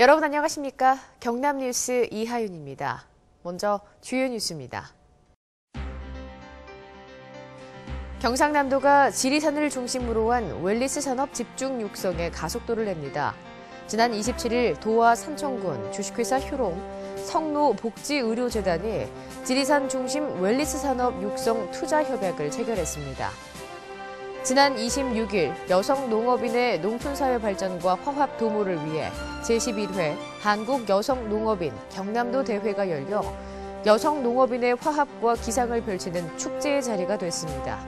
여러분 안녕하십니까? 경남 뉴스 이하윤입니다. 먼저 주요 뉴스입니다. 경상남도가 지리산을 중심으로 한 wellness 산업 집중 육성에 가속도를 냅니다. 지난 27일 도와 산청군 주식회사 효롱 성노복지의료재단이 지리산 중심 wellness 산업 육성 투자 협약을 체결했습니다. 지난 26일 여성 농업인의 농촌사회 발전과 화합 도모를 위해 제11회 한국 여성 농업인 경남도 대회가 열려 여성 농업인의 화합과 기상을 펼치는 축제의 자리가 됐습니다.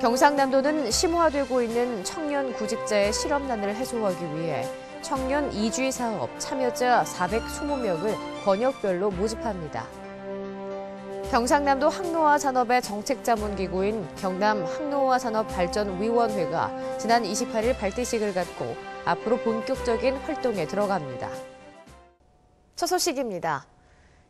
경상남도는 심화되고 있는 청년 구직자의 실업난을 해소하기 위해 청년 이주의 사업 참여자 420명을 권역별로 모집합니다. 경상남도 항로화 산업의 정책 자문 기구인 경남 항로화 산업 발전 위원회가 지난 28일 발대식을 갖고 앞으로 본격적인 활동에 들어갑니다. 첫 소식입니다.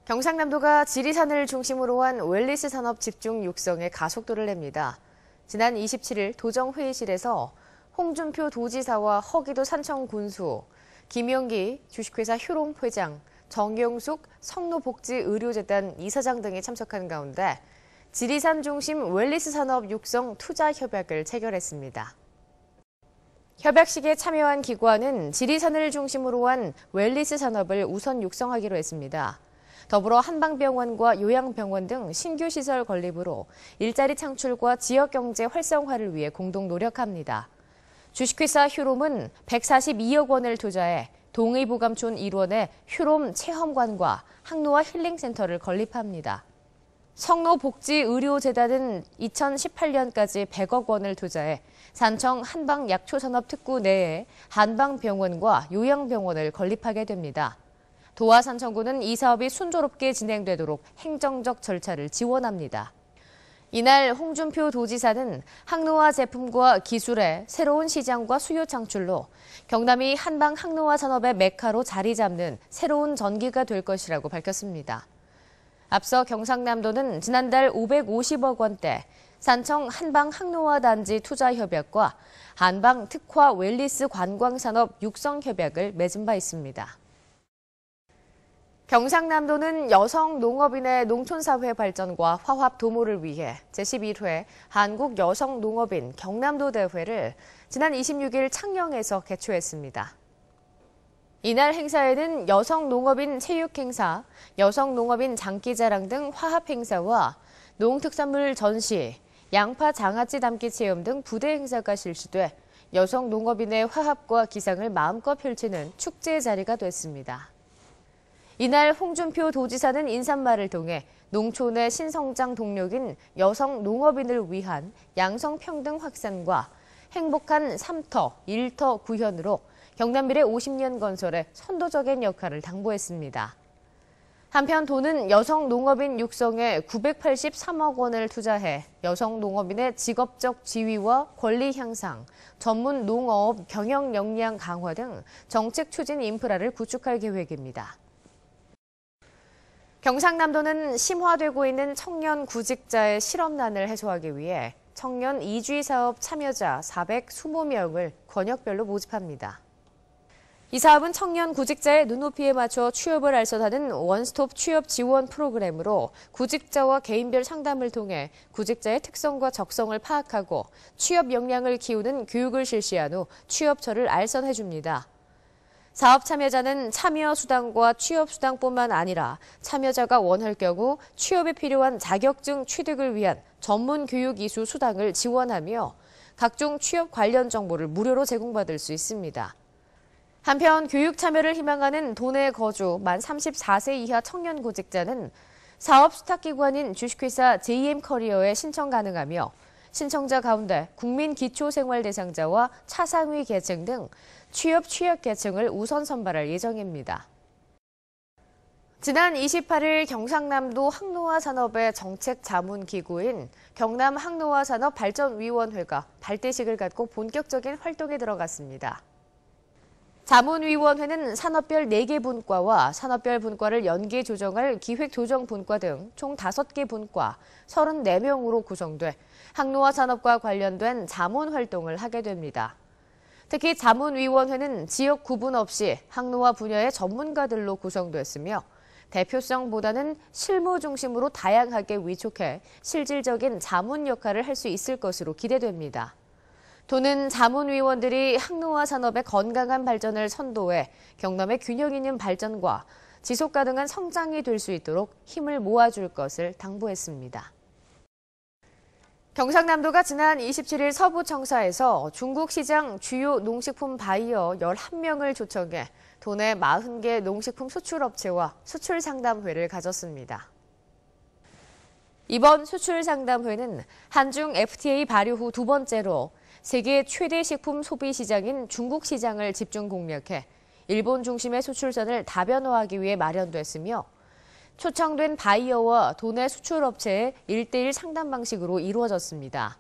경상남도가 지리산을 중심으로 한 wellness 산업 집중 육성에 가속도를 냅니다. 지난 27일 도정회의실에서 홍준표 도지사와 허기도 산청군수, 김영기 주식회사 효롱 회장, 정영숙 성노복지의료재단 이사장 등이 참석한 가운데 지리산 중심 wellness 산업 육성 투자 협약을 체결했습니다. 협약식에 참여한 기관은 지리산을 중심으로 한 웰리스 산업을 우선 육성하기로 했습니다. 더불어 한방병원과 요양병원 등 신규 시설 건립으로 일자리 창출과 지역 경제 활성화를 위해 공동 노력합니다. 주식회사 휴롬은 142억 원을 투자해 동의보감촌 일원에 휴롬 체험관과 항로와 힐링센터를 건립합니다. 성노복지의료재단은 2018년까지 100억 원을 투자해 산청 한방약초산업특구 내에 한방병원과 요양병원을 건립하게 됩니다. 도화 산청구는 이 사업이 순조롭게 진행되도록 행정적 절차를 지원합니다. 이날 홍준표 도지사는 항로화 제품과 기술의 새로운 시장과 수요 창출로 경남이 한방 항로화 산업의 메카로 자리 잡는 새로운 전기가 될 것이라고 밝혔습니다. 앞서 경상남도는 지난달 550억 원대 산청 한방 항로화 단지 투자 협약과 한방 특화 웰리스 관광 산업 육성 협약을 맺은 바 있습니다. 경상남도는 여성 농업인의 농촌사회 발전과 화합 도모를 위해 제11회 한국 여성 농업인 경남도 대회를 지난 26일 창녕에서 개최했습니다. 이날 행사에는 여성 농업인 체육 행사, 여성 농업인 장기자랑 등 화합 행사와 농특산물 전시, 양파 장아찌 담기 체험 등 부대 행사가 실시돼 여성 농업인의 화합과 기상을 마음껏 펼치는 축제의 자리가 됐습니다. 이날 홍준표 도지사는 인사말을 통해 농촌의 신성장 동력인 여성 농업인을 위한 양성평등 확산과 행복한 3터, 1터 구현으로 경남 미래 50년 건설에 선도적인 역할을 당부했습니다. 한편 도는 여성 농업인 육성에 983억 원을 투자해 여성 농업인의 직업적 지위와 권리 향상, 전문 농업 경영 역량 강화 등 정책 추진 인프라를 구축할 계획입니다. 경상남도는 심화되고 있는 청년 구직자의 실업난을 해소하기 위해 청년 이주의 사업 참여자 420명을 권역별로 모집합니다. 이 사업은 청년 구직자의 눈높이에 맞춰 취업을 알선하는 원스톱 취업 지원 프로그램으로 구직자와 개인별 상담을 통해 구직자의 특성과 적성을 파악하고 취업 역량을 키우는 교육을 실시한 후 취업처를 알선해 줍니다. 사업 참여자는 참여 수당과 취업 수당뿐만 아니라 참여자가 원할 경우 취업에 필요한 자격증 취득을 위한 전문 교육 이수 수당을 지원하며 각종 취업 관련 정보를 무료로 제공받을 수 있습니다. 한편 교육 참여를 희망하는 도내 거주 만 34세 이하 청년 구직자는 사업 수탁기관인 주식회사 JM 커리어에 신청 가능하며 신청자 가운데 국민기초생활대상자와 차상위 계층 등 취업 취약 계층을 우선 선발할 예정입니다. 지난 28일 경상남도 항로화 산업의 정책 자문 기구인 경남 항로화 산업 발전위원회가 발대식을 갖고 본격적인 활동에 들어갔습니다. 자문위원회는 산업별 4개 분과와 산업별 분과를 연계 조정할 기획조정 분과 등 총 5개 분과 34명으로 구성돼 항로화 산업과 관련된 자문 활동을 하게 됩니다. 특히 자문위원회는 지역 구분 없이 항노화 분야의 전문가들로 구성됐으며 대표성보다는 실무 중심으로 다양하게 위촉해 실질적인 자문 역할을 할 수 있을 것으로 기대됩니다. 도는 자문위원들이 항노화 산업의 건강한 발전을 선도해 경남의 균형 있는 발전과 지속 가능한 성장이 될 수 있도록 힘을 모아줄 것을 당부했습니다. 경상남도가 지난 27일 서부청사에서 중국 시장 주요 농식품 바이어 11명을 초청해 도내 40개 농식품 수출업체와 수출 상담회를 가졌습니다. 이번 수출 상담회는 한중 FTA 발효 후 두 번째로 세계 최대 식품 소비 시장인 중국 시장을 집중 공략해 일본 중심의 수출선을 다변화하기 위해 마련됐으며 초청된 바이어와 도내 수출업체의 1대1 상담 방식으로 이루어졌습니다.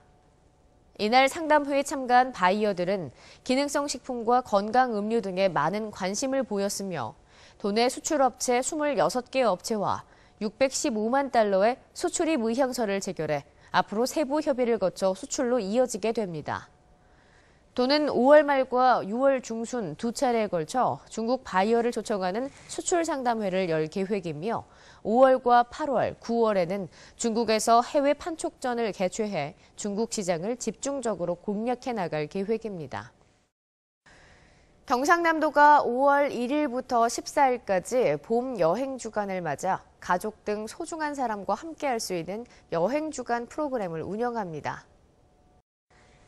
이날 상담회에 참가한 바이어들은 기능성 식품과 건강 음료 등에 많은 관심을 보였으며 도내 수출업체 26개 업체와 615만 달러의 수출입 의향서를 체결해 앞으로 세부 협의를 거쳐 수출로 이어지게 됩니다. 도는 5월 말과 6월 중순 두 차례에 걸쳐 중국 바이어를 초청하는 수출 상담회를 열 계획이며 5월과 8월, 9월에는 중국에서 해외 판촉전을 개최해 중국 시장을 집중적으로 공략해 나갈 계획입니다. 경상남도가 5월 1일부터 14일까지 봄 여행 주간을 맞아 가족 등 소중한 사람과 함께할 수 있는 여행 주간 프로그램을 운영합니다.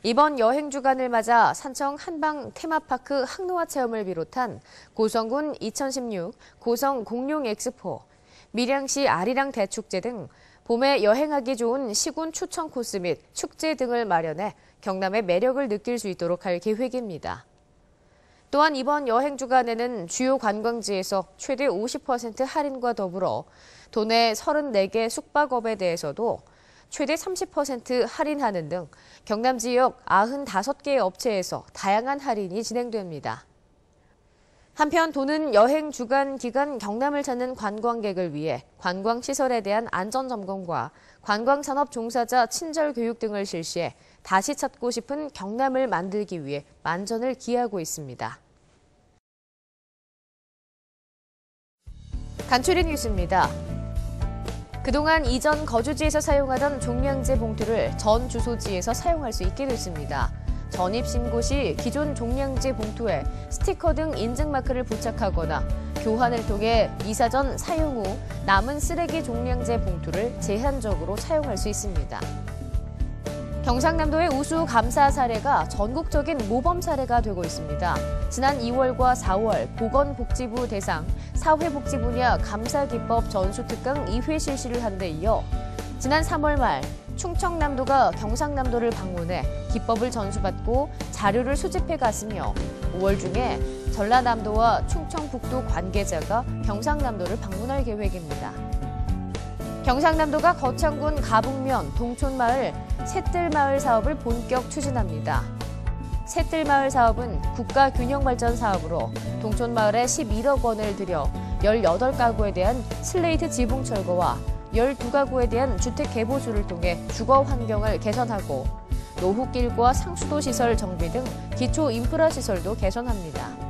이번 여행 주간을 맞아 산청 한방 테마파크 항로화 체험을 비롯한 고성군 2016 고성 공룡 엑스포, 밀양시 아리랑 대축제 등 봄에 여행하기 좋은 시군 추천 코스 및 축제 등을 마련해 경남의 매력을 느낄 수 있도록 할 계획입니다. 또한 이번 여행 주간에는 주요 관광지에서 최대 50% 할인과 더불어 도내 34개 숙박업에 대해서도 최대 30% 할인하는 등 경남 지역 95개 업체에서 다양한 할인이 진행됩니다. 한편 도는 여행 주간 기간 경남을 찾는 관광객을 위해 관광시설에 대한 안전점검과 관광산업 종사자 친절 교육 등을 실시해 다시 찾고 싶은 경남을 만들기 위해 만전을 기하고 있습니다. 간추린 뉴스입니다. 그동안 이전 거주지에서 사용하던 종량제 봉투를 전 주소지에서 사용할 수 있게 됐습니다. 전입 신고 시 기존 종량제 봉투에 스티커 등 인증 마크를 부착하거나 교환을 통해 이사 전 사용 후 남은 쓰레기 종량제 봉투를 제한적으로 사용할 수 있습니다. 경상남도의 우수 감사 사례가 전국적인 모범 사례가 되고 있습니다. 지난 2월과 4월 보건복지부 대상 사회복지 분야 감사기법 전수특강 2회 실시를 한 데 이어 지난 3월 말 충청남도가 경상남도를 방문해 기법을 전수받고 자료를 수집해 갔으며 5월 중에 전라남도와 충청북도 관계자가 경상남도를 방문할 계획입니다. 경상남도가 거창군 가북면 동촌마을 셋들마을 사업을 본격 추진합니다. 셋들마을 사업은 국가균형발전 사업으로 동촌마을에 11억 원을 들여 18가구에 대한 슬레이트 지붕 철거와 12가구에 대한 주택 개보수를 통해 주거 환경을 개선하고 노후길과 상수도 시설 정비 등 기초 인프라 시설도 개선합니다.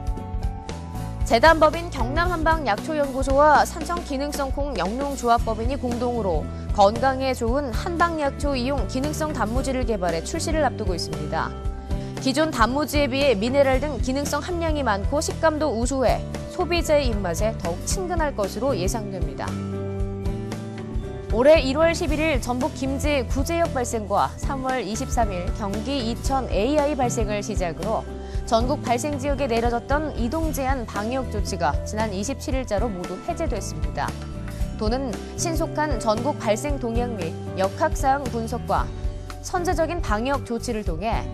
재단법인 경남한방약초연구소와 산성기능성콩 영농조합법인이 공동으로 건강에 좋은 한방약초 이용 기능성 단무지를 개발해 출시를 앞두고 있습니다. 기존 단무지에 비해 미네랄 등 기능성 함량이 많고 식감도 우수해 소비자의 입맛에 더욱 친근할 것으로 예상됩니다. 올해 1월 11일 전북 김제 구제역 발생과 3월 23일 경기 이천 AI 발생을 시작으로 전국 발생 지역에 내려졌던 이동 제한 방역 조치가 지난 27일자로 모두 해제됐습니다. 도는 신속한 전국 발생 동향 및 역학 사항 분석과 선제적인 방역 조치를 통해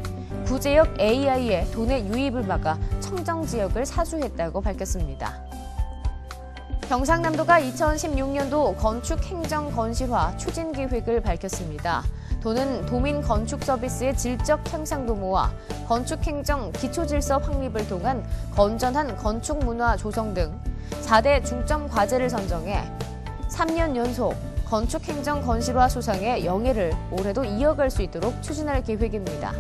구제역 AI의 도내 유입을 막아 청정 지역을 사수했다고 밝혔습니다. 경상남도가 2016년도 건축 행정 건실화 추진 계획을 밝혔습니다. 도는 도민 건축 서비스의 질적 향상 도모와 건축 행정 기초 질서 확립을 통한 건전한 건축 문화 조성 등 4대 중점 과제를 선정해 3년 연속 건축 행정 건실화 수상의 영예를 올해도 이어갈 수 있도록 추진할 계획입니다.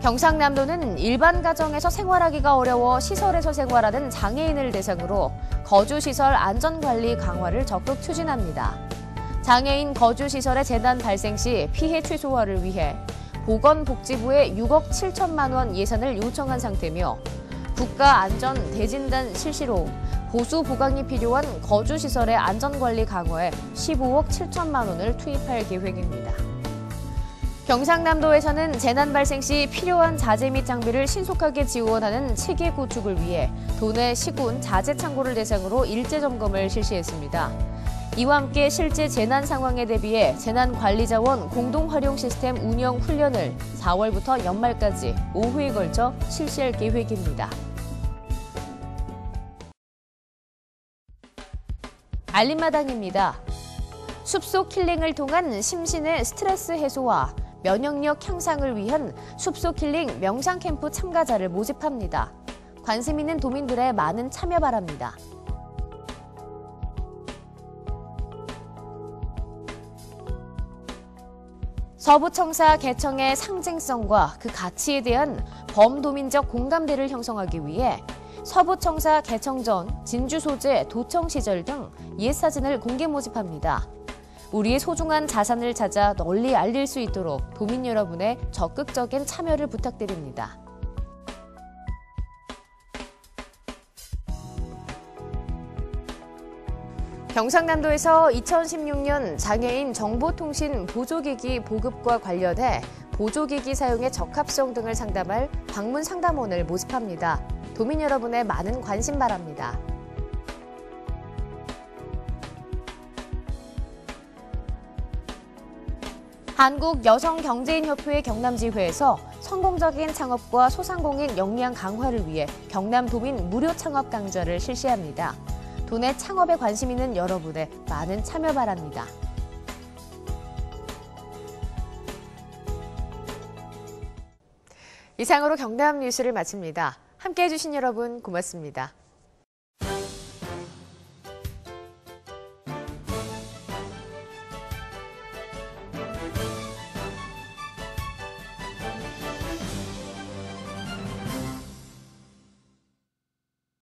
경상남도는 일반 가정에서 생활하기가 어려워 시설에서 생활하는 장애인을 대상으로 거주시설 안전관리 강화를 적극 추진합니다. 장애인 거주시설의 재난 발생 시 피해 최소화를 위해 보건복지부에 6억 7천만 원 예산을 요청한 상태며 국가안전 대진단 실시로 보수 보강이 필요한 거주시설의 안전관리 강화에 15억 7천만 원을 투입할 계획입니다. 경상남도에서는 재난 발생 시 필요한 자재 및 장비를 신속하게 지원하는 체계 구축을 위해 도내 시군 자재 창고를 대상으로 일제 점검을 실시했습니다. 이와 함께 실제 재난 상황에 대비해 재난관리자원 공동활용 시스템 운영 훈련을 4월부터 연말까지 5회에 걸쳐 실시할 계획입니다. 알림마당입니다. 숲속 힐링을 통한 심신의 스트레스 해소와 면역력 향상을 위한 숲속 힐링 명상 캠프 참가자를 모집합니다. 관심 있는 도민들의 많은 참여 바랍니다. 서부청사 개청의 상징성과 그 가치에 대한 범도민적 공감대를 형성하기 위해 서부청사 개청 전 진주 소재 도청 시절 등 옛 사진을 공개 모집합니다. 우리의 소중한 자산을 찾아 널리 알릴 수 있도록 도민 여러분의 적극적인 참여를 부탁드립니다. 경상남도에서 2016년 장애인 정보통신 보조기기 보급과 관련해 보조기기 사용의 적합성 등을 상담할 방문 상담원을 모집합니다. 도민 여러분의 많은 관심 바랍니다. 한국여성경제인협회 경남지회에서 성공적인 창업과 소상공인 역량 강화를 위해 경남 도민 무료 창업 강좌를 실시합니다. 도내 창업에 관심 있는 여러분의 많은 참여 바랍니다. 이상으로 경남 뉴스를 마칩니다. 함께해 주신 여러분 고맙습니다.